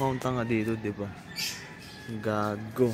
pumunta nga dito, di ba? Gago.